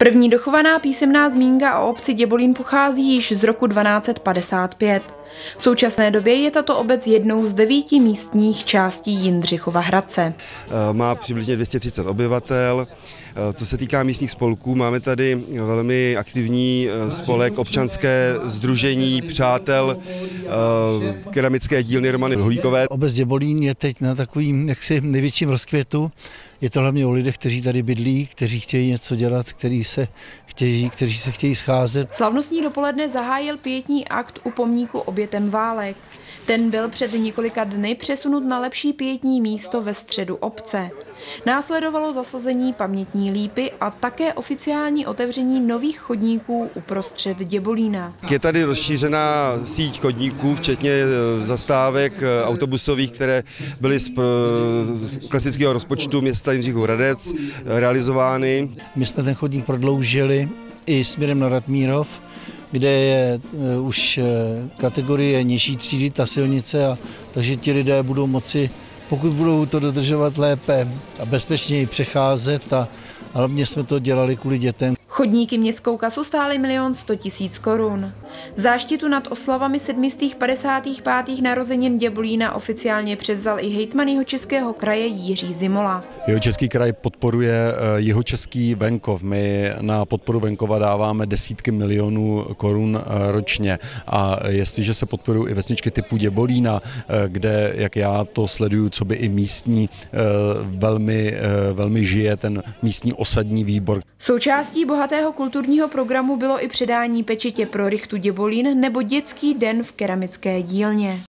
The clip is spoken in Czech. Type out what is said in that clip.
První dochovaná písemná zmínka o obci Děbolín pochází již z roku 1255. V současné době je tato obec jednou z devíti místních částí Jindřichova Hradce. Eh, má přibližně 230 obyvatel. Eh, co se týká místních spolků, máme tady velmi aktivní eh, spolek občanské združení přátel keramické dílny Romany Hlíkové. Obec Děbolín je teď na takovým jaksi největším rozkvětu. Je to hlavně o lidech, kteří tady bydlí, kteří chtějí něco dělat, kteří se chtějí, kteří se chtějí scházet. Slavnostní dopoledne zahájil pětní akt u pomníku obětem válek. Ten byl před několika dny přesunut na lepší pětní místo ve středu obce. Následovalo zasazení pamětní lípy a také oficiální otevření nových chodníků uprostřed Děbolína. Je tady rozšířená síť chodníků, včetně e, zastávek e, autobusových, které byly z e, klasického rozpočtu města Jindřichů Hradec realizovány. My jsme ten chodník prodloužili i směrem na Radmírov, kde je už kategorie nižší třídy ta silnice, a takže ti lidé budou moci pokud budou to dodržovat lépe a bezpečněji přecházet a hlavně jsme to dělali kvůli dětem. Chodníky městskou kasu stály milion sto tisíc korun. Záštitu nad oslavami 755. narozenin Děbolína oficiálně převzal i hejtman jeho českého kraje Jiří Zimola. Jeho český kraj podporuje eh, jeho český venkov. My na podporu venkova dáváme desítky milionů korun eh, ročně a jestliže se podporují i vesničky typu Děbolína, eh, kde, jak já to sleduju, co by i místní velmi, velmi žije ten místní osadní výbor. Součástí bohatého kulturního programu bylo i předání pečetě pro rychtu Děbolín nebo dětský den v keramické dílně.